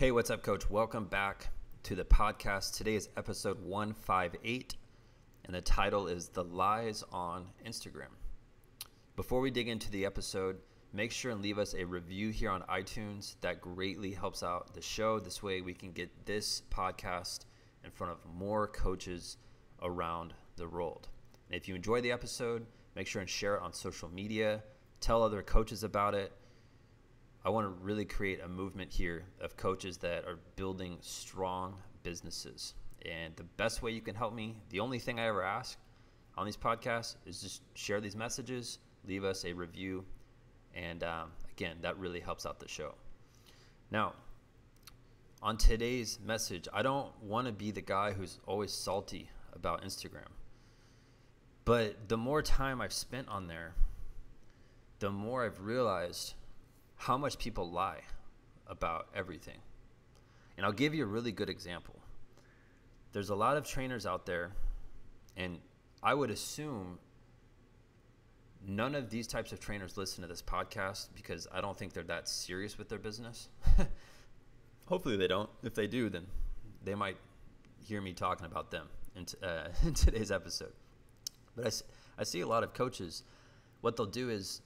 Hey, what's up, coach? Welcome back to the podcast. Today is episode 158, and the title is The Lies on Instagram. Before we dig into the episode, make sure and leave us a review here on iTunes. That greatly helps out the show. This way, we can get this podcast in front of more coaches around the world. And if you enjoy the episode, make sure and share it on social media, tell other coaches about it I want to really create a movement here of coaches that are building strong businesses. And the best way you can help me, the only thing I ever ask on these podcasts is just share these messages, leave us a review, and um, again, that really helps out the show. Now, on today's message, I don't want to be the guy who's always salty about Instagram. But the more time I've spent on there, the more I've realized how much people lie about everything. And I'll give you a really good example. There's a lot of trainers out there, and I would assume none of these types of trainers listen to this podcast because I don't think they're that serious with their business. Hopefully, they don't. If they do, then they might hear me talking about them in, t- uh, in today's episode. But I, I see a lot of coaches, what they'll do is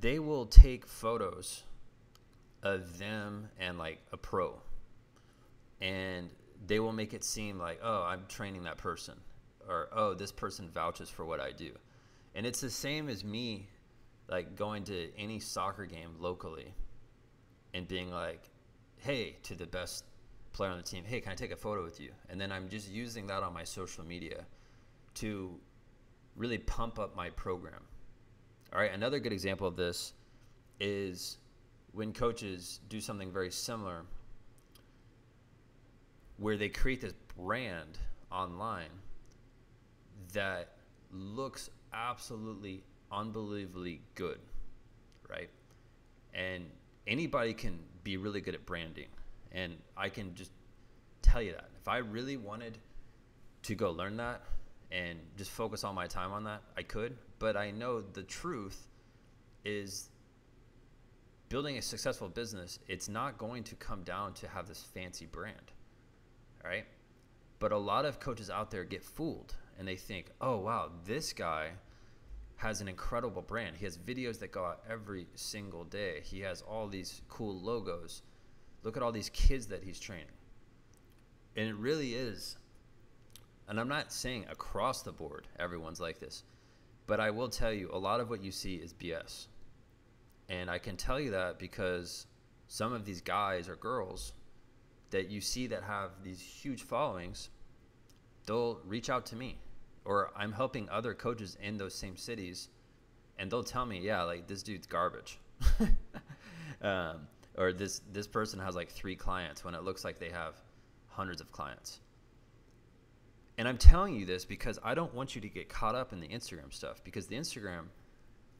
they will take photos of them and like a pro. And they will make it seem like oh i'm training that person. Or oh this person vouches for what i do. And it's the same as me like going to any soccer game locally and being like hey to the best player on the team hey can i take a photo with you? And then i'm just using that on my social media to really pump up my program all right, another good example of this is when coaches do something very similar where they create this brand online that looks absolutely unbelievably good, right? And anybody can be really good at branding. And I can just tell you that. If I really wanted to go learn that and just focus all my time on that, I could but I know the truth is building a successful business, it's not going to come down to have this fancy brand. Right? But a lot of coaches out there get fooled and they think, "Oh, wow, this guy has an incredible brand. He has videos that go out every single day. He has all these cool logos. Look at all these kids that he's training." And it really is and I'm not saying across the board everyone's like this. But I will tell you, a lot of what you see is BS. And I can tell you that because some of these guys or girls that you see that have these huge followings, they'll reach out to me. Or I'm helping other coaches in those same cities, and they'll tell me, yeah, like this dude's garbage. um, or this this person has like three clients when it looks like they have hundreds of clients. And I'm telling you this because I don't want you to get caught up in the Instagram stuff because the Instagram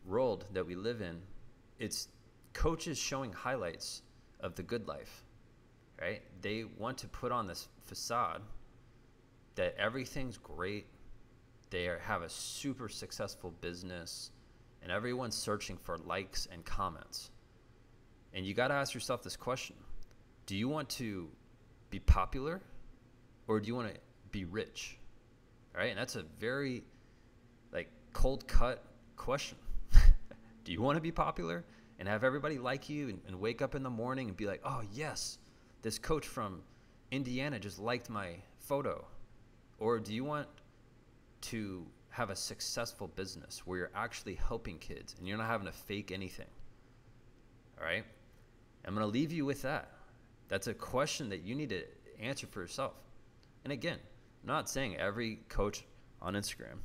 world that we live in, it's coaches showing highlights of the good life, right? They want to put on this facade that everything's great. They are, have a super successful business, and everyone's searching for likes and comments. And you got to ask yourself this question Do you want to be popular or do you want to be rich? Right? And that's a very like cold cut question. Do you want to be popular and have everybody like you and, and, wake up in the morning and be like, oh, yes, this coach from Indiana just liked my photo? Or do you want to have a successful business where you're actually helping kids and you're not having to fake anything? All right? I'm going to leave you with that. That's a question that you need to answer for yourself. And again, I'm not saying every coach on Instagram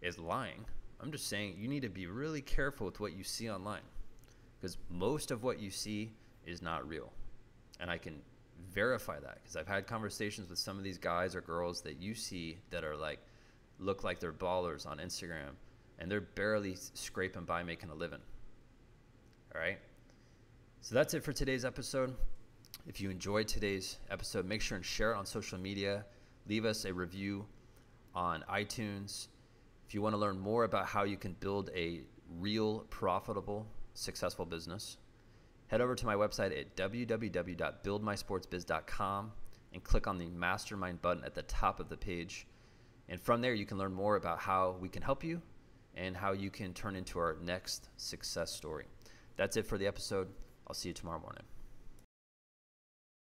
is lying. I'm just saying you need to be really careful with what you see online because most of what you see is not real. And I can verify that because I've had conversations with some of these guys or girls that you see that are like, look like they're ballers on Instagram and they're barely scraping by making a living. All right. So that's it for today's episode. If you enjoyed today's episode, make sure and share it on social media leave us a review on iTunes. If you want to learn more about how you can build a real, profitable, successful business, head over to my website at www.buildmysportsbiz.com and click on the mastermind button at the top of the page. And from there, you can learn more about how we can help you and how you can turn into our next success story. That's it for the episode. I'll see you tomorrow morning.